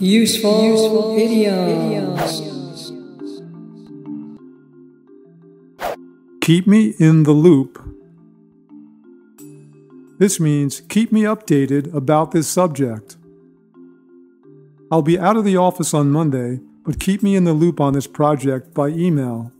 Useful, Useful idioms. Keep me in the loop. This means keep me updated about this subject. I'll be out of the office on Monday, but keep me in the loop on this project by email.